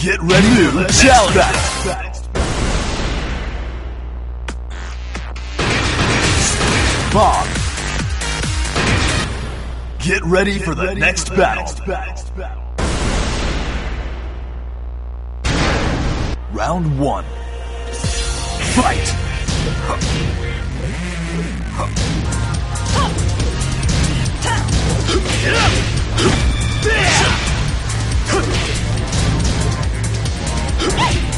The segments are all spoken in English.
Get ready for the challenge battle. Bob. Get ready for the next battle. Round one. Fight! Time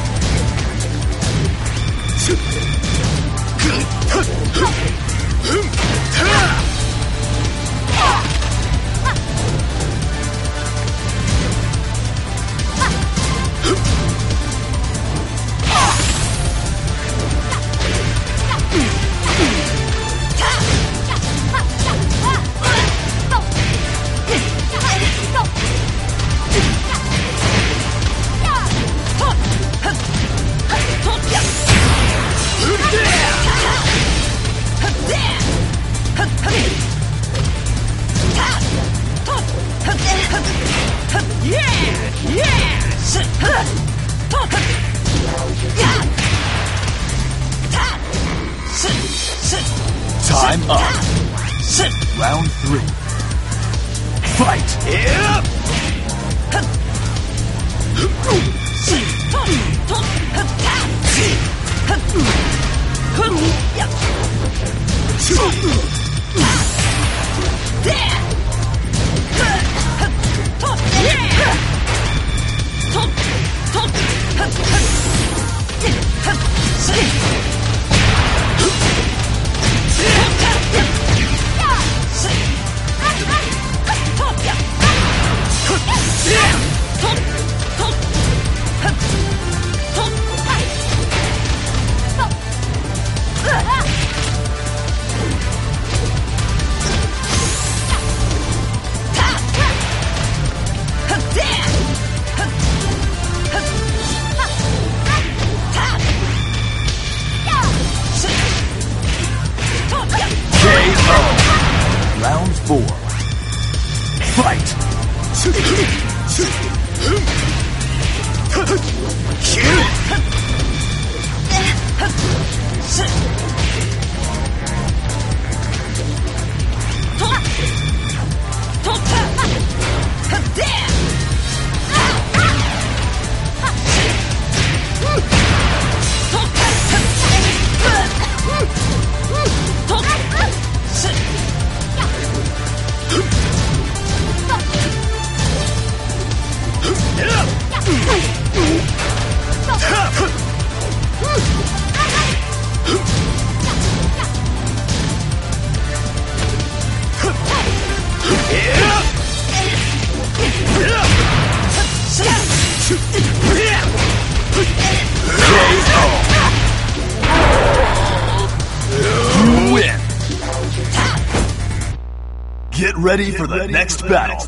ready for the next battle.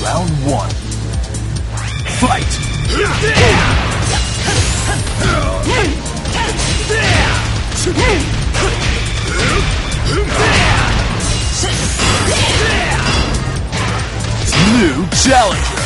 Round one. Fight! New challenger.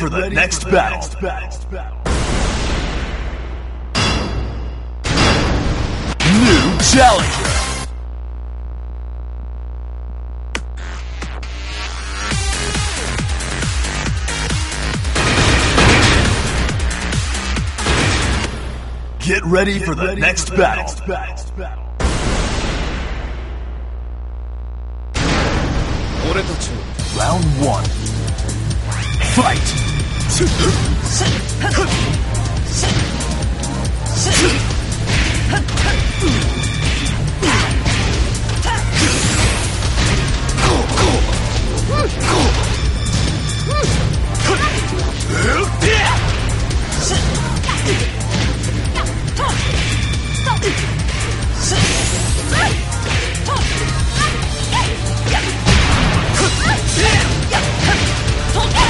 for the, Ready next, for the battle. next battle. New challenger. Get ready Get for the, ready next, for the battle. next battle. Round 1 Don't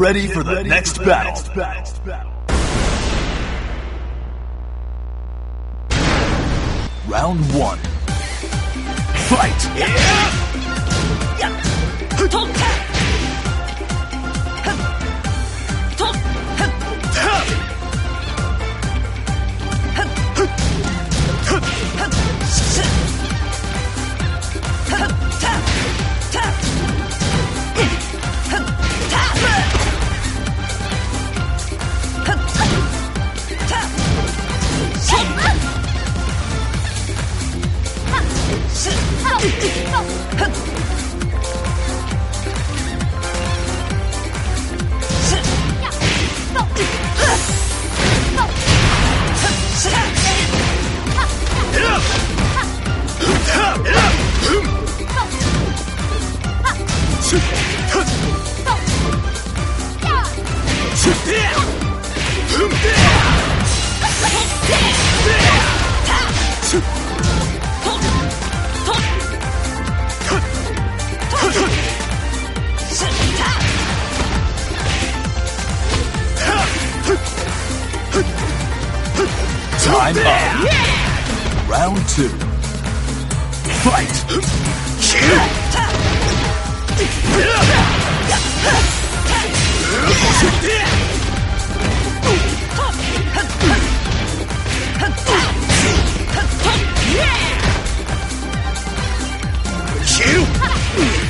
Get ready for the next battle. Round one. Fight. Time up. Round two. Fight. Kill!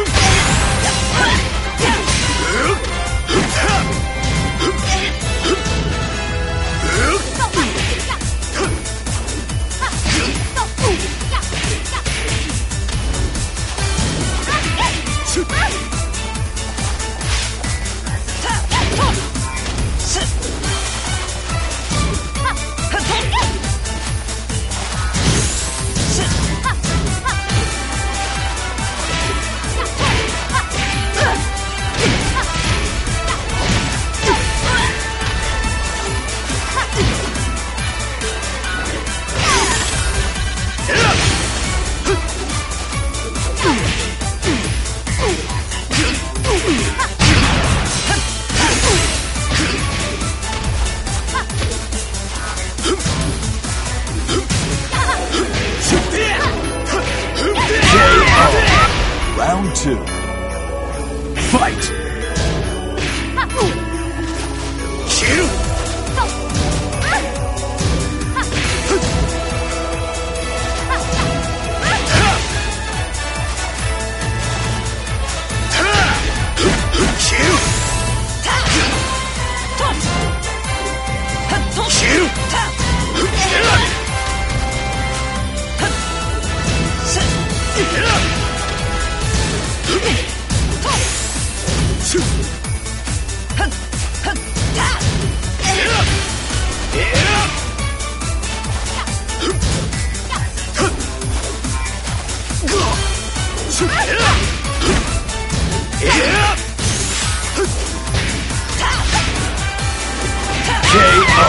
KO!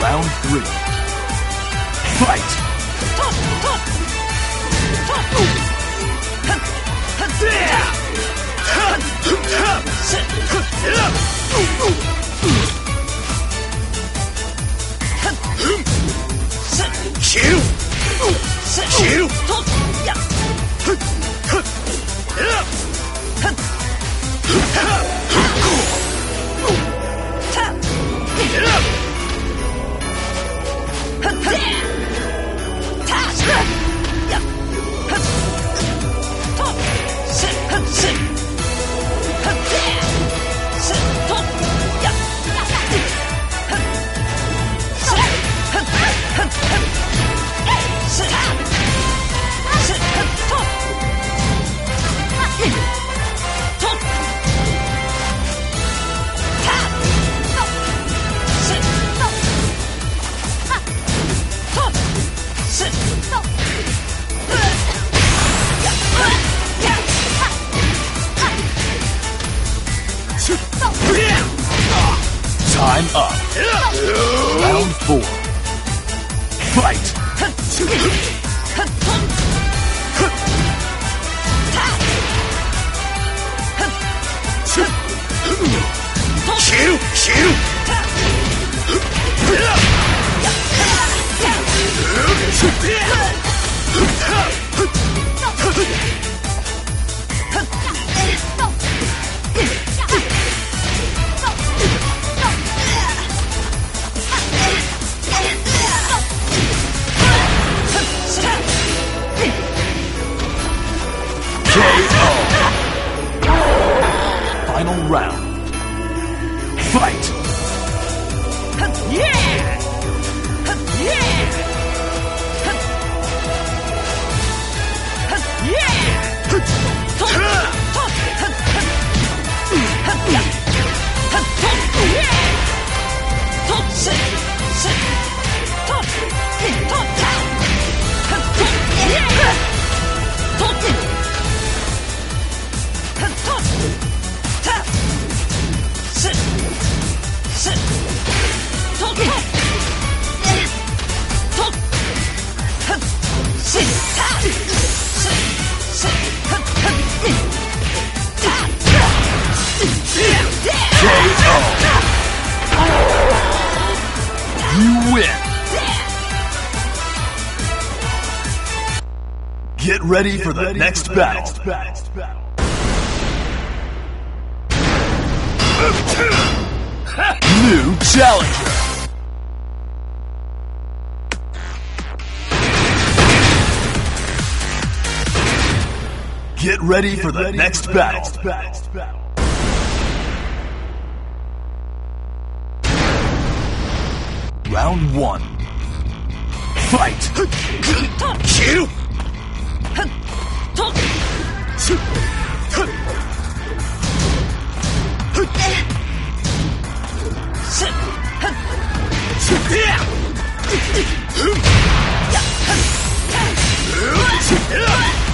Round three. Fight! Shield! Shield! Time You win. Get ready for the next battle. New challenger. Get ready for the next battle. Round one. Fight! 消え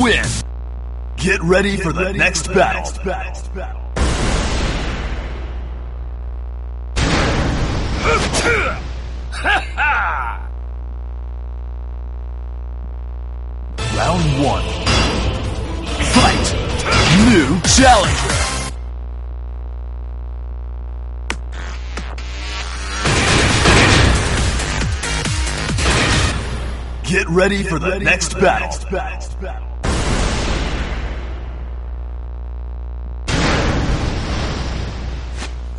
win. Get ready for the next battle. Round one. Fight! New challenger! Get ready for the next battle.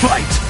Fight!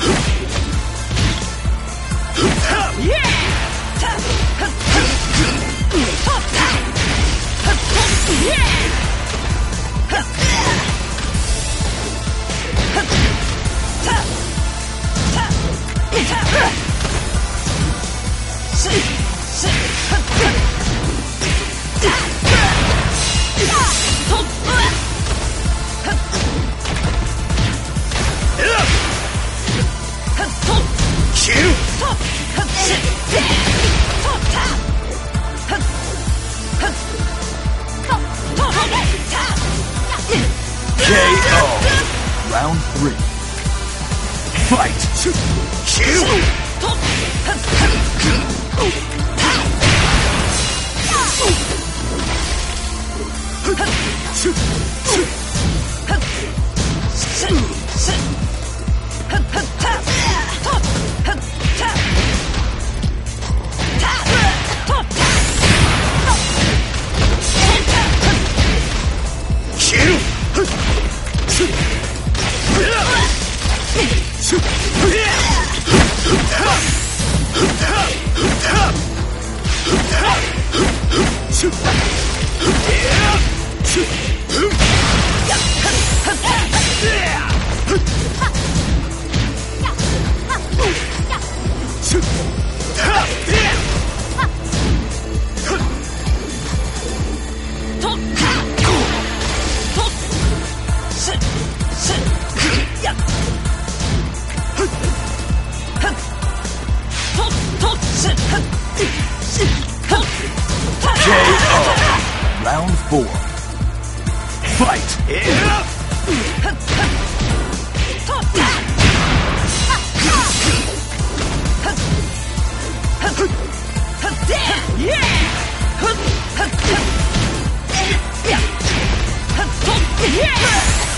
KO. Round three. Fight. Kill. KO. Round four. Fight!! 消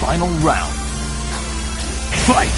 Final round. Fight!